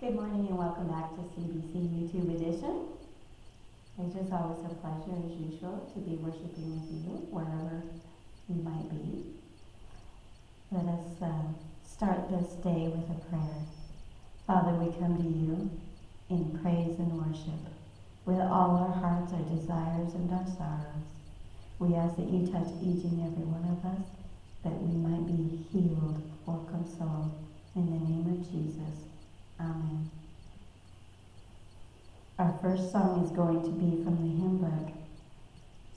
Good morning and welcome back to CBC YouTube edition. It's just always a pleasure, as usual, to be worshiping with you wherever you might be. Let us uh, start this day with a prayer. Father, we come to you in praise and worship with all our hearts, our desires, and our sorrows. We ask that you touch each and every one of us, that we might be healed or consoled. In the name of Jesus. Amen. Our first song is going to be from the hymn book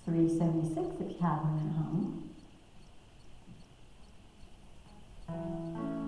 376 if you have one at home.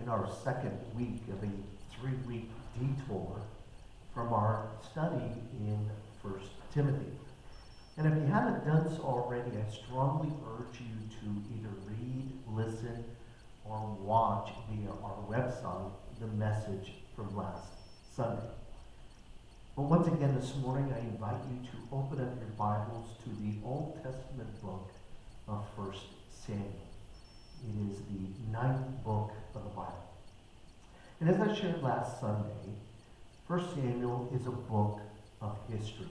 In our second week of a three-week detour from our study in First Timothy. And if you haven't done so already, I strongly urge you to either read, listen, or watch via our website the message from last Sunday. But once again this morning, I invite you to open up your Bibles to the Old Testament book of First Samuel. It is the ninth book of the Bible. And as I shared last Sunday, 1 Samuel is a book of history.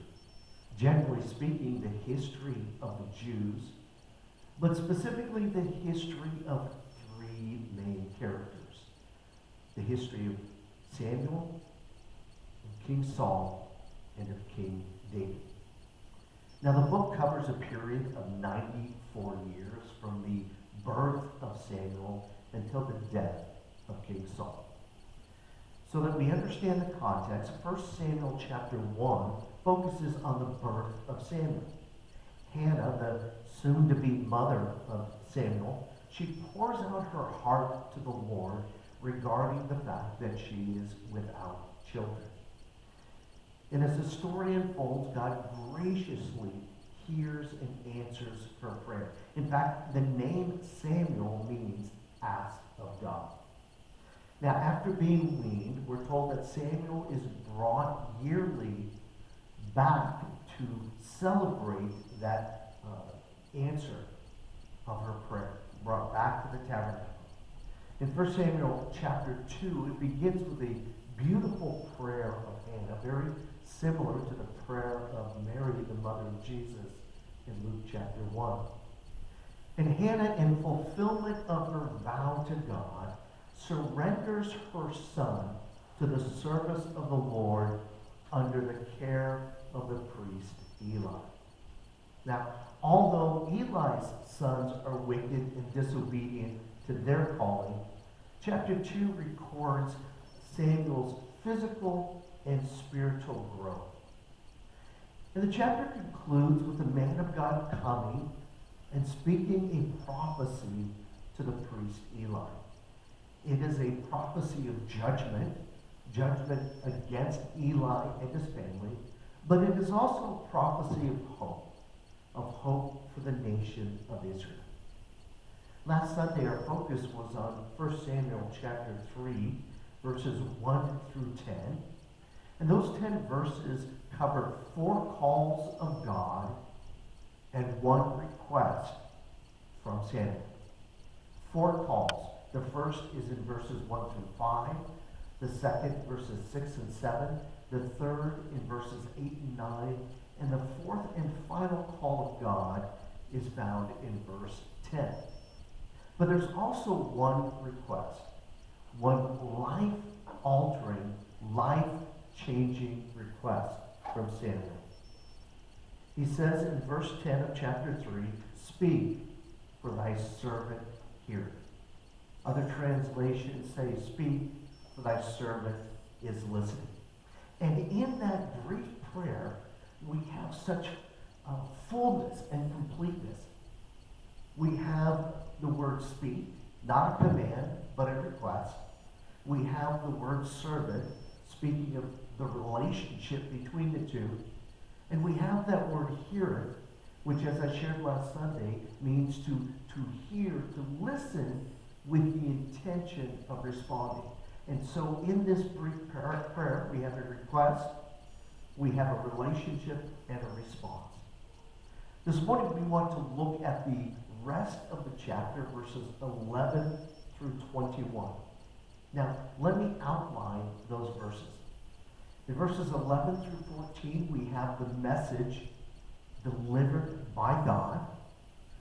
Generally speaking, the history of the Jews, but specifically the history of three main characters. The history of Samuel, of King Saul, and of King David. Now, the book covers a period of 94 years from the birth of Samuel until the death of King Saul. So that we understand the context, 1 Samuel chapter 1 focuses on the birth of Samuel. Hannah, the soon-to-be mother of Samuel, she pours out her heart to the Lord regarding the fact that she is without children. And as the story unfolds, God graciously hears and answers her prayer. In fact, the name Samuel means asked of God. Now, after being weaned, we're told that Samuel is brought yearly back to celebrate that uh, answer of her prayer, brought back to the tabernacle. In 1 Samuel chapter 2, it begins with a beautiful prayer of Hannah, very similar to the prayer of Mary, the mother of Jesus, in Luke chapter 1. And Hannah, in fulfillment of her vow to God, surrenders her son to the service of the Lord under the care of the priest Eli. Now, although Eli's sons are wicked and disobedient to their calling, chapter 2 records Samuel's physical and spiritual growth. And the chapter concludes with the man of God coming and speaking a prophecy to the priest Eli. It is a prophecy of judgment, judgment against Eli and his family, but it is also a prophecy of hope, of hope for the nation of Israel. Last Sunday, our focus was on 1 Samuel chapter 3, verses 1 through 10. And those 10 verses cover four calls of God and one request from Samuel. Four calls. The first is in verses 1 through 5. The second, verses 6 and 7. The third in verses 8 and 9. And the fourth and final call of God is found in verse 10. But there's also one request, one life-altering, life-changing request from Samuel. He says in verse 10 of chapter 3, Speak, for thy servant heareth. Other translations say, Speak, for thy servant is listening. And in that brief prayer, we have such uh, fullness and completeness. We have the word speak, not a command, but a request. We have the word servant, speaking of the relationship between the two. And we have that word heareth, which, as I shared last Sunday, means to, to hear, to listen with the intention of responding. And so in this brief prayer, we have a request, we have a relationship, and a response. This morning we want to look at the rest of the chapter, verses 11 through 21. Now, let me outline those verses. In verses 11 through 14, we have the message delivered by God.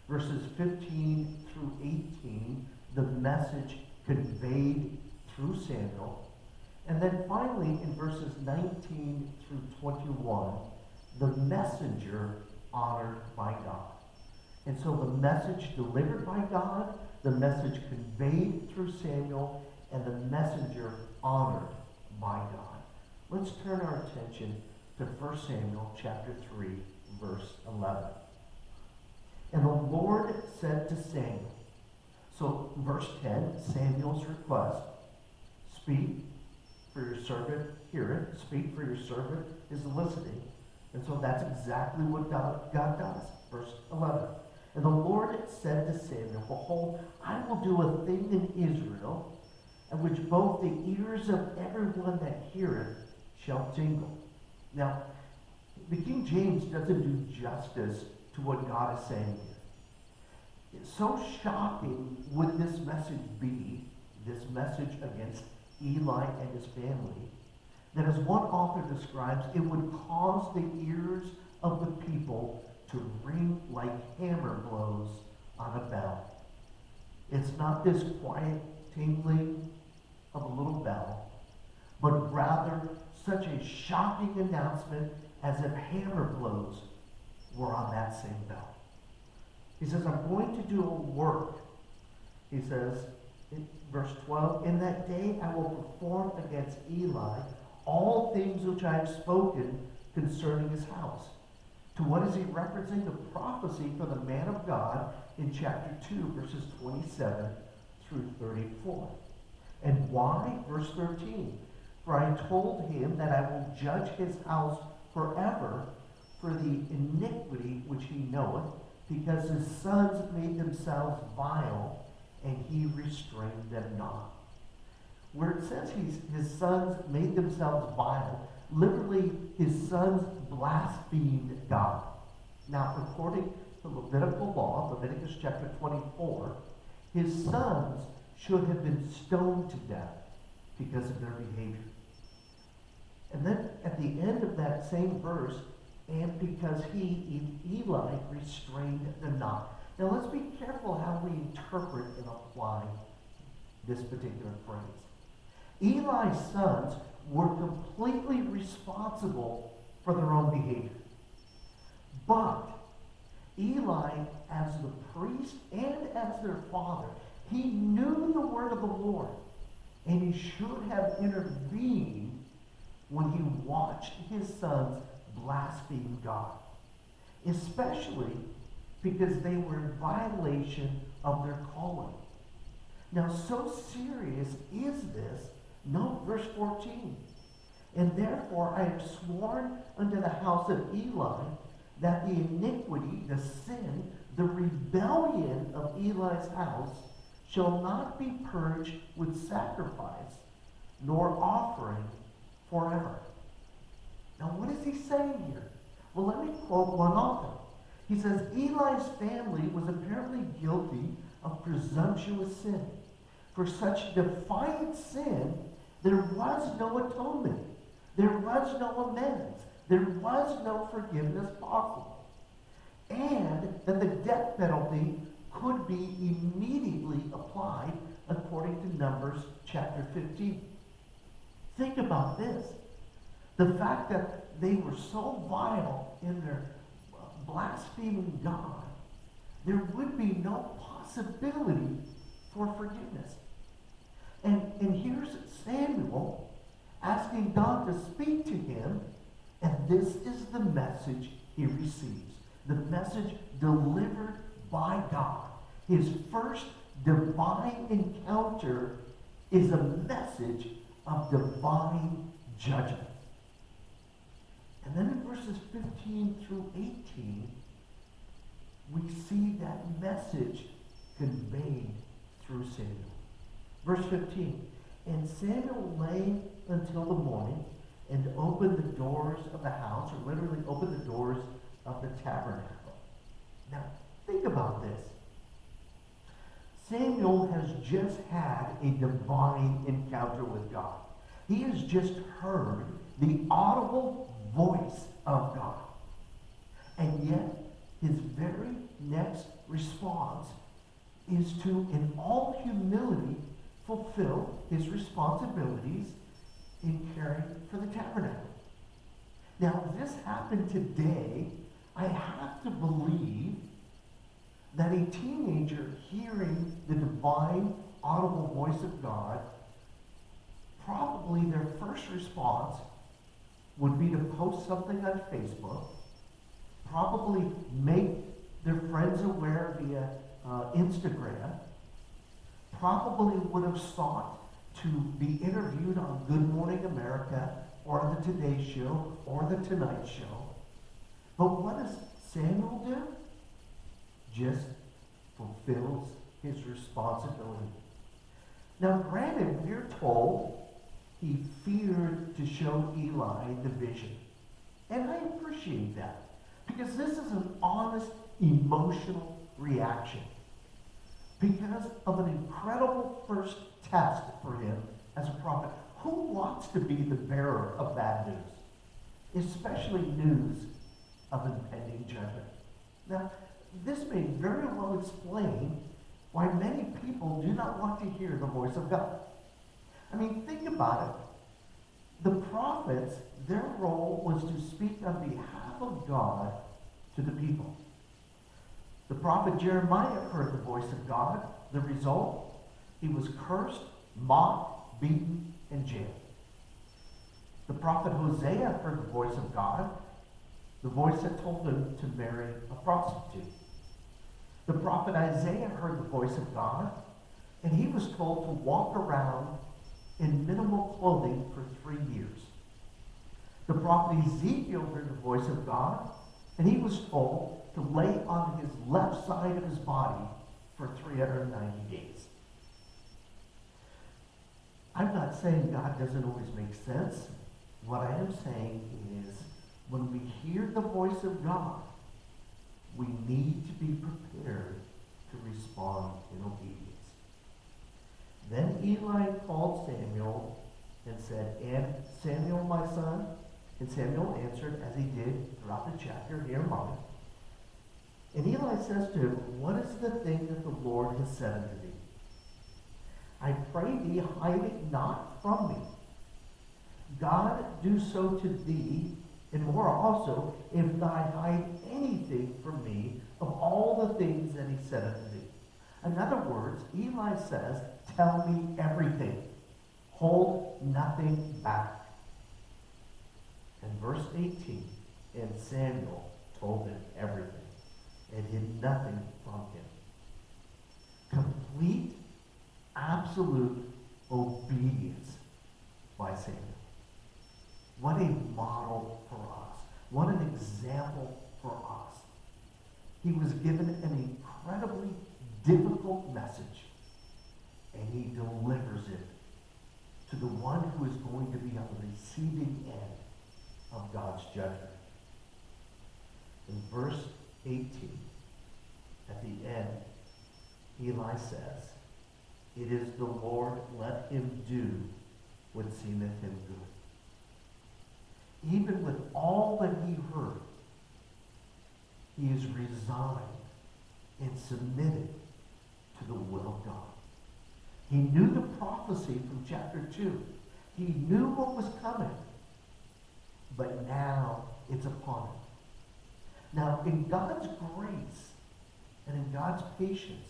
Verses 15 through 18, the message conveyed through Samuel. And then finally, in verses 19 through 21, the messenger honored by God. And so the message delivered by God, the message conveyed through Samuel, and the messenger honored by God. Let's turn our attention to 1 Samuel chapter 3, verse 11. And the Lord said to Samuel, so verse 10, Samuel's request, speak for your servant hear it, speak for your servant is listening. And so that's exactly what God, God does. Verse 11. And the Lord said to Samuel, Behold, I will do a thing in Israel, in which both the ears of everyone that heareth shall tingle. Now, the King James doesn't do justice to what God is saying here. So shocking would this message be, this message against Eli and his family, that as one author describes, it would cause the ears of the people to ring like hammer blows on a bell. It's not this quiet tingling of a little bell, but rather such a shocking announcement as if hammer blows were on that same bell. He says, I'm going to do a work. He says, in verse 12, In that day I will perform against Eli all things which I have spoken concerning his house. To what is he referencing? The prophecy for the man of God in chapter 2, verses 27 through 34. And why? Verse 13. For I told him that I will judge his house forever for the iniquity which he knoweth, because his sons made themselves vile, and he restrained them not. Where it says his sons made themselves vile, literally his sons blasphemed God. Now, according to the Levitical law, Leviticus chapter 24, his sons should have been stoned to death because of their behavior. And then at the end of that same verse, and because he, Eli, restrained them not. Now let's be careful how we interpret and apply this particular phrase. Eli's sons were completely responsible for their own behavior. But Eli, as the priest and as their father, he knew the word of the Lord, and he should have intervened when he watched his sons blaspheme God, especially because they were in violation of their calling. Now, so serious is this, note verse 14. And therefore I have sworn unto the house of Eli that the iniquity, the sin, the rebellion of Eli's house shall not be purged with sacrifice nor offering forever. Now, what is he saying here? Well, let me quote one author. He says Eli's family was apparently guilty of presumptuous sin. For such defiant sin, there was no atonement. There was no amends. There was no forgiveness possible. And that the death penalty could be immediately applied according to Numbers chapter 15. Think about this. The fact that they were so vile in their uh, blaspheming God, there would be no possibility for forgiveness. And, and here's Samuel asking God to speak to him, and this is the message he receives. The message delivered by God. His first divine encounter is a message of divine judgment. And then in verses 15 through 18, we see that message conveyed through Samuel. Verse 15, And Samuel lay until the morning and opened the doors of the house, or literally opened the doors of the tabernacle. Now, think about this. Samuel has just had a divine encounter with God. He has just heard the audible voice of God. And yet, his very next response is to, in all humility, fulfill his responsibilities in caring for the tabernacle. Now, if this happened today, I have to believe that a teenager hearing the divine audible voice of God, probably their first response would be to post something on Facebook, probably make their friends aware via uh, Instagram, probably would have sought to be interviewed on Good Morning America or the Today Show or the Tonight Show. But what does Samuel do? Just fulfills his responsibility. Now, granted, we're told he feared to show Eli the vision. And I appreciate that because this is an honest, emotional reaction because of an incredible first test for him as a prophet. Who wants to be the bearer of bad news, especially news of impending judgment? Now, this may very well explain why many people do not want to hear the voice of God. I mean, think about it. The prophets, their role was to speak on behalf of God to the people. The prophet Jeremiah heard the voice of God. The result, he was cursed, mocked, beaten, and jailed. The prophet Hosea heard the voice of God, the voice that told him to marry a prostitute. The prophet Isaiah heard the voice of God, and he was told to walk around in minimal clothing for three years. The prophet Ezekiel heard the voice of God, and he was told to lay on his left side of his body for 390 days. I'm not saying God doesn't always make sense. What I am saying is when we hear the voice of God, we need to be prepared to respond in obedience. Then Eli called Samuel and said, And Samuel, my son? And Samuel answered, as he did throughout the chapter, Here am I. And Eli says to him, What is the thing that the Lord has said unto thee? I pray thee, hide it not from me. God do so to thee, and more also, if thou hide anything from me of all the things that he said unto thee. In other words, Eli says, Tell me everything. Hold nothing back. And verse 18, and Samuel told him everything and hid nothing from him. Complete, absolute obedience by Samuel. What a model for us. What an example for us. He was given an incredibly difficult message, and he delivers it to the one who is going to be on the receiving end of God's judgment. In verse 18, at the end, Eli says, It is the Lord, let him do what seemeth him good. Even with all that he heard, he is resigned and submitted to the will of God. He knew the prophecy from chapter 2. He knew what was coming. But now it's upon him. Now, in God's grace and in God's patience,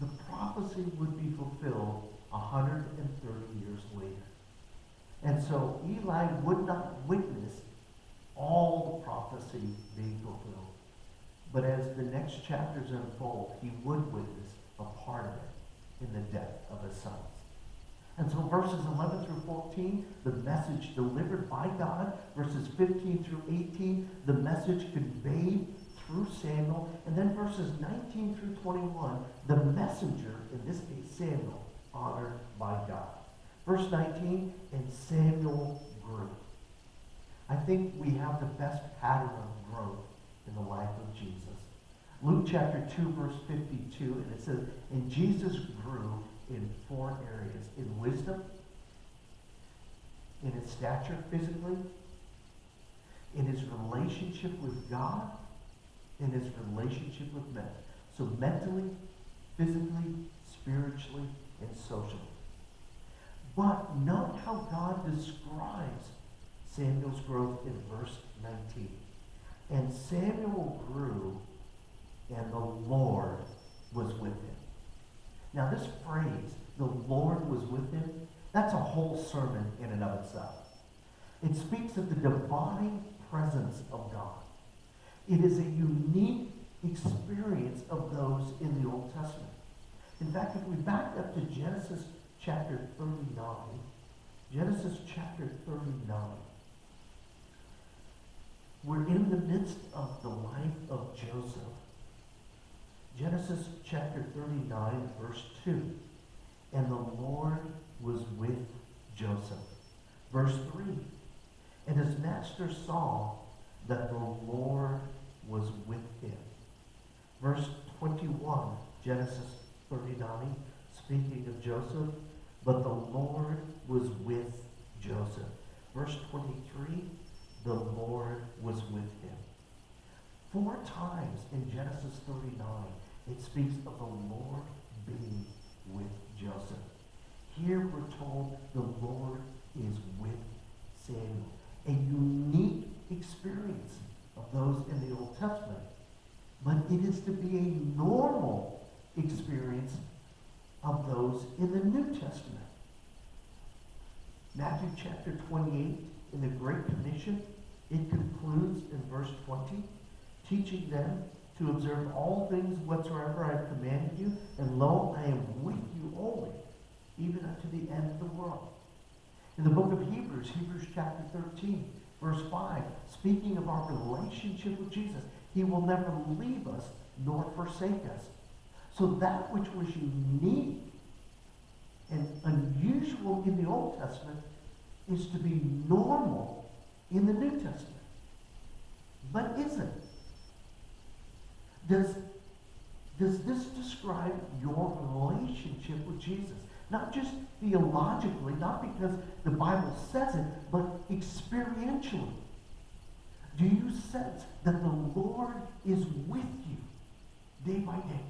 the prophecy would be fulfilled 130 years later. And so Eli would not witness all the prophecy being fulfilled. But as the next chapters unfold, he would witness a part of it in the death of his sons. And so verses 11 through 14, the message delivered by God. Verses 15 through 18, the message conveyed through Samuel. And then verses 19 through 21, the messenger, in this case Samuel, honored by God. Verse 19, and Samuel grew. I think we have the best pattern of growth in the life of Jesus. Luke chapter 2, verse 52, and it says, And Jesus grew in four areas. In wisdom, in his stature physically, in his relationship with God, in his relationship with men. So mentally, physically, spiritually, and socially. But note how God describes Samuel's growth in verse 19. And Samuel grew, and the Lord was with him. Now, this phrase, the Lord was with him, that's a whole sermon in and of itself. It speaks of the divine presence of God. It is a unique experience of those in the Old Testament. In fact, if we back up to Genesis chapter 39, Genesis chapter 39, we're in the midst of the life of Joseph. Genesis chapter 39, verse 2. And the Lord was with Joseph. Verse 3. And his master saw that the Lord was with him. Verse 21, Genesis 39, speaking of Joseph, but the Lord was with Joseph. Verse 23, the Lord was with him. Four times in Genesis 39, it speaks of the Lord being with Joseph. Here we're told the Lord is with Samuel. A unique experience of those in the Old Testament. But it is to be a normal experience of those in the New Testament. Matthew chapter 28, in the Great Commission, it concludes in verse 20, teaching them to observe all things whatsoever I have commanded you, and lo, I am with you always, even unto the end of the world. In the book of Hebrews, Hebrews chapter 13, verse 5, speaking of our relationship with Jesus, he will never leave us nor forsake us. So that which was unique and unusual in the Old Testament is to be normal in the New Testament. But isn't. Does, does this describe your relationship with Jesus? Not just theologically, not because the Bible says it, but experientially. Do you sense that the Lord is with you day by day?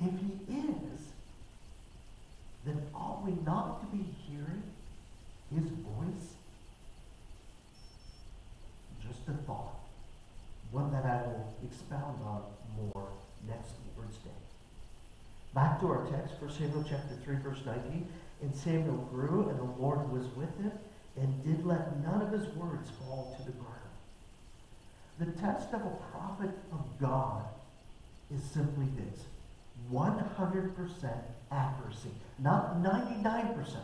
If he is, then ought we not to be hearing his voice? Just a thought, one that I will expound on more next Wednesday. Back to our text, 1 Samuel chapter 3, verse 19. And Samuel grew, and the Lord was with him, and did let none of his words fall to the ground. The test of a prophet of God is simply this 100% accuracy, not 99%.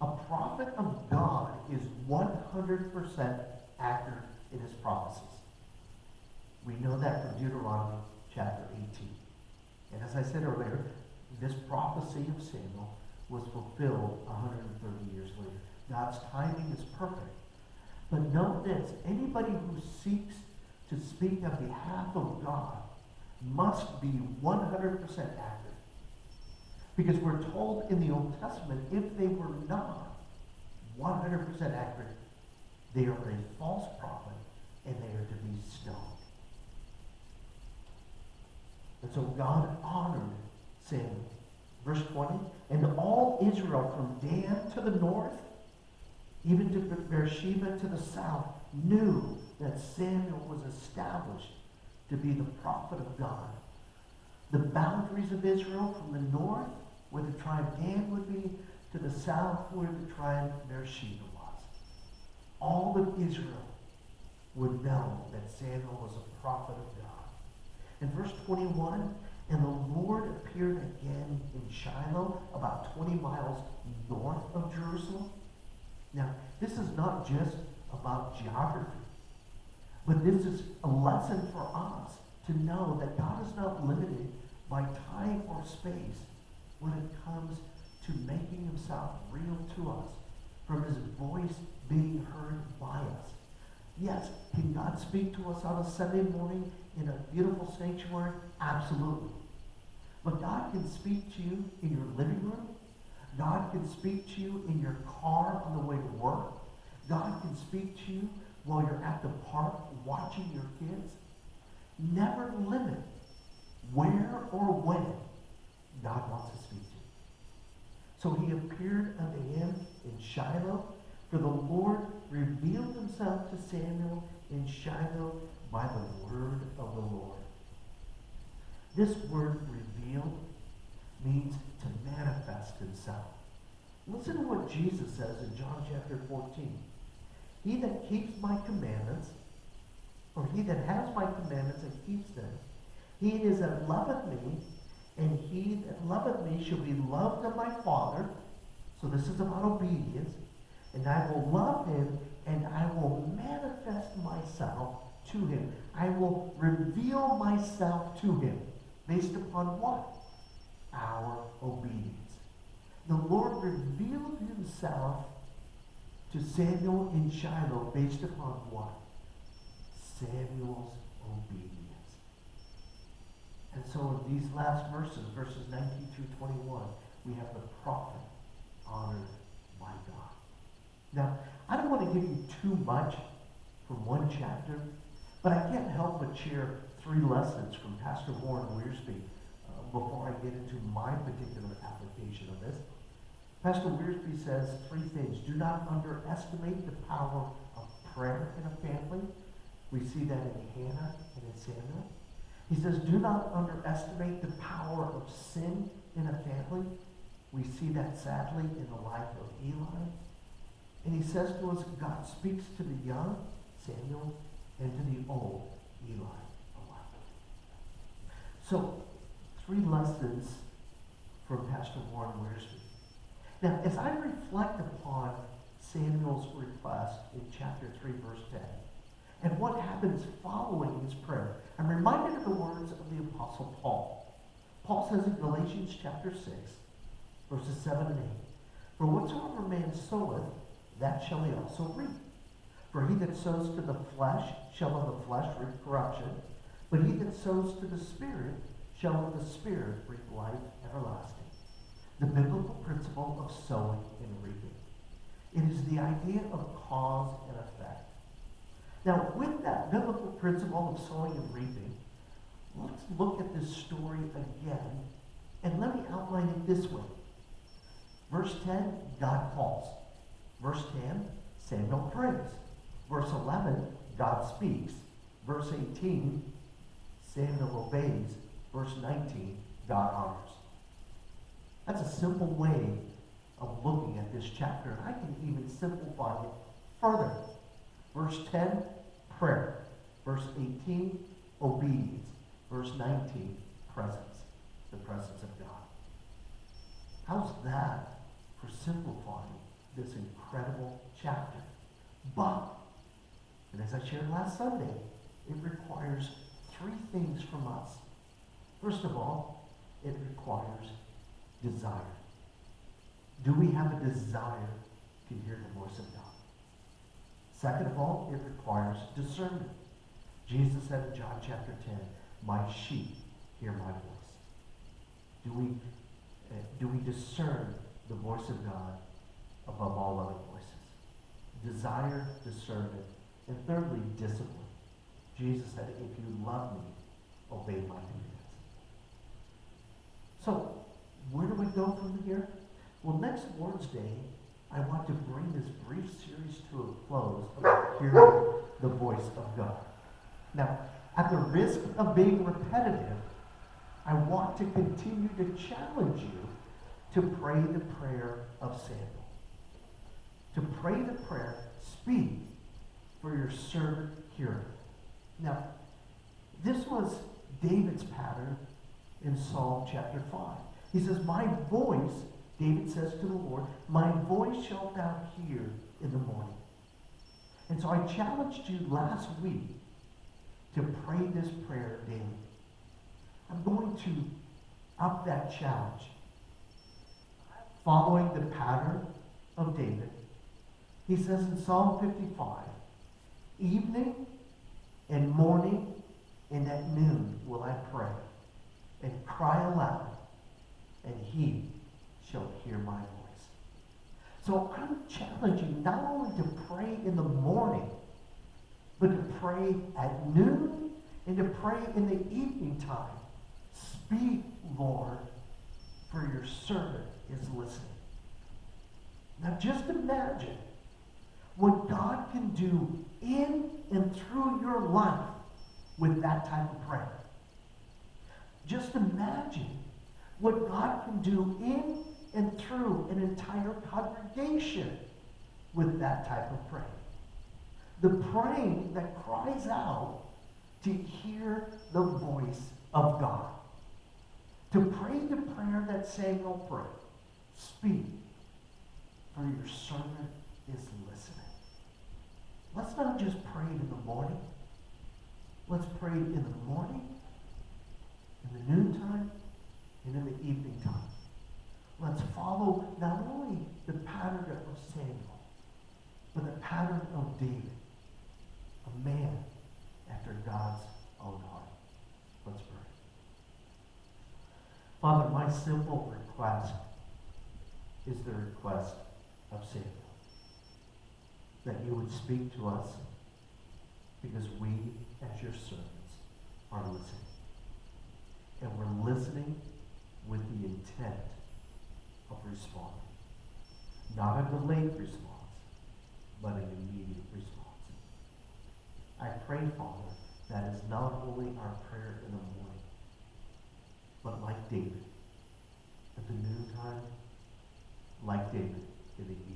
A prophet of God is 100% accurate in his prophecies. We know that from Deuteronomy chapter 18. And as I said earlier, this prophecy of Samuel was fulfilled 130 years later. God's timing is perfect. But note this anybody who seeks to speak on behalf of God must be 100% accurate. Because we're told in the Old Testament, if they were not 100% accurate, they are a false prophet and they are to be stoned. And so God honored Samuel. Verse 20, and all Israel from Dan to the north, even to Beersheba to the south, knew that Samuel was established to be the prophet of God. The boundaries of Israel from the north, where the tribe Dan would be, to the south, where the tribe Beersheba was. All of Israel would know that Samuel was a prophet of God. In verse 21, and the Lord appeared again in Shiloh, about 20 miles north of Jerusalem. Now, this is not just about geography, but this is a lesson for us to know that God is not limited by time or space when it comes to making himself real to us, from his voice being heard by us. Yes, can God speak to us on a Sunday morning in a beautiful sanctuary? Absolutely. But God can speak to you in your living room. God can speak to you in your car on the way to work. God can speak to you while you're at the park watching your kids. Never limit where or when God wants to speak to. So he appeared unto him in Shiloh, for the Lord revealed himself to Samuel in Shiloh by the word of the Lord. This word revealed means to manifest himself. Listen to what Jesus says in John chapter 14. He that keeps my commandments, or he that has my commandments and keeps them, he is that loveth me, and he that loveth me shall be loved of my Father. So this is about obedience. And I will love him, and I will manifest myself to him. I will reveal myself to him. Based upon what? Our obedience. The Lord revealed himself to Samuel in Shiloh based upon what? Samuel's obedience. And so in these last verses, verses 19 through 21, we have the prophet honored by God. Now, I don't want to give you too much from one chapter, but I can't help but share three lessons from Pastor Warren Wiersbe uh, before I get into my particular application of this. Pastor Wiersbe says three things. Do not underestimate the power of prayer in a family. We see that in Hannah and in Samuel. He says, do not underestimate the power of sin in a family. We see that sadly in the life of Eli. And he says to us, God speaks to the young, Samuel, and to the old, Eli. So, three lessons from Pastor Warren Wiersbe. Now, as I reflect upon Samuel's request in chapter 3, verse 10, and what happens following this prayer, I'm reminded of the words of the Apostle Paul. Paul says in Galatians chapter 6, verses 7 and 8, For whatsoever man soweth, that shall he also reap. For he that sows to the flesh shall of the flesh reap corruption, but he that sows to the Spirit shall of the Spirit reap life everlasting. The biblical principle of sowing and reaping. It is the idea of cause and effect. Now, with that biblical principle of sowing and reaping, let's look at this story again, and let me outline it this way. Verse 10, God calls. Verse 10, Samuel prays. Verse 11, God speaks. Verse 18, Samuel obeys. Verse 19, God honors. That's a simple way of looking at this chapter. And I can even simplify it further. Verse 10, prayer. Verse 18, obedience. Verse 19, presence. The presence of God. How's that for simplifying this incredible chapter? But, and as I shared last Sunday, it requires three things from us. First of all, it requires desire. Do we have a desire to hear the voice of God? Second of all, it requires discernment. Jesus said in John chapter 10, My sheep hear my voice. Do we, uh, do we discern the voice of God above all other voices? Desire, discernment, and thirdly, discipline. Jesus said, If you love me, obey my commands. So, where do we go from here? Well, next Lord's Day, I want to bring this brief series to a close about hearing the voice of God. Now, at the risk of being repetitive, I want to continue to challenge you to pray the prayer of Samuel. To pray the prayer, speak, for your servant heareth. Now, this was David's pattern in Psalm chapter 5. He says, My voice, David says to the Lord, My voice shalt thou hear in the morning. And so I challenged you last week to pray this prayer daily. I'm going to up that challenge. Following the pattern of David, he says in Psalm 55, Evening and morning and at noon will I pray and cry aloud, and he shall hear my voice. So I'm challenging not only to pray in the morning, but to pray at noon and to pray in the evening time. Speak, Lord, for your servant is listening. Now just imagine what God can do in and through your life with that type of prayer. Just imagine what God can do in and through an entire congregation with that type of prayer. The praying that cries out to hear the voice of God. To pray the prayer that Samuel prayed. Speak, for your servant is listening. Let's not just pray in the morning. Let's pray in the morning, in the noontime, and in the evening time. Let's follow not only the pattern of Samuel, but the pattern of David, a man after God's own heart. Let's pray. Father, my simple request is the request of Samuel. That you would speak to us because we, as your servants, are listening. And we're listening with the intent of responding. Not a delayed response, but an immediate response. I pray, Father, that is not only our prayer in the morning, but like David, at the noontime, like David in the evening